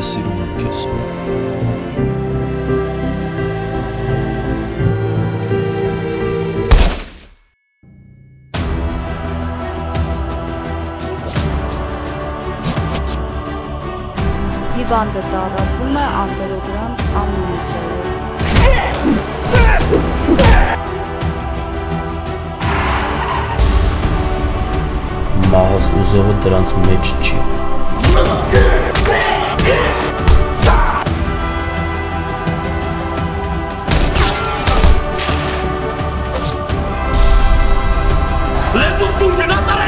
ես սիրում եմ քեզ։ Հիվանդը տառապում է անդերոգրանդ ամունիցիայով։ Մահս ու զոհը դրանց մեջ չի։ Por eso funcionó tan